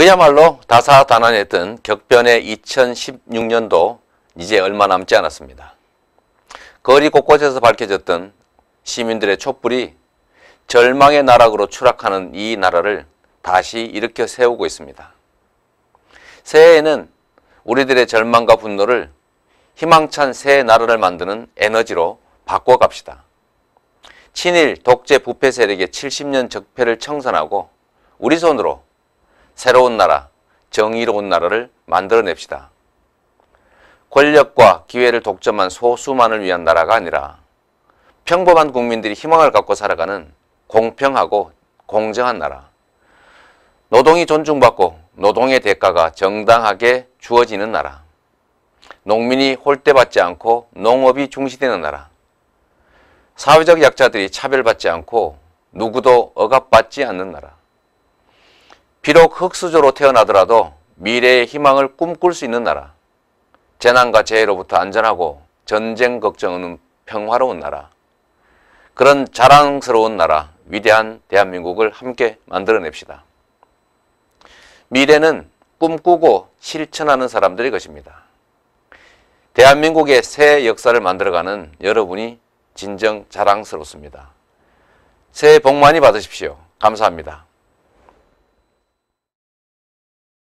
그야말로 다사다난했던 격변의 2016년도 이제 얼마 남지 않았습니다. 거리 곳곳에서 밝혀졌던 시민들의 촛불이 절망의 나락으로 추락하는 이 나라를 다시 일으켜 세우고 있습니다. 새해에는 우리들의 절망과 분노를 희망찬 새 나라를 만드는 에너지로 바꿔갑시다. 친일 독재 부패 세력의 70년 적폐를 청산하고 우리 손으로 새로운 나라, 정의로운 나라를 만들어냅시다. 권력과 기회를 독점한 소수만을 위한 나라가 아니라 평범한 국민들이 희망을 갖고 살아가는 공평하고 공정한 나라. 노동이 존중받고 노동의 대가가 정당하게 주어지는 나라. 농민이 홀대받지 않고 농업이 중시되는 나라. 사회적 약자들이 차별받지 않고 누구도 억압받지 않는 나라. 비록 흙수저로 태어나더라도 미래의 희망을 꿈꿀 수 있는 나라. 재난과 재해로부터 안전하고 전쟁 걱정 없는 평화로운 나라. 그런 자랑스러운 나라, 위대한 대한민국을 함께 만들어냅시다. 미래는 꿈꾸고 실천하는 사람들의 것입니다. 대한민국의 새 역사를 만들어가는 여러분이 진정 자랑스럽습니다. 새해 복 많이 받으십시오. 감사합니다.